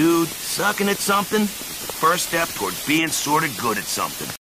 dude, sucking at something, first step towards being sort of good at something.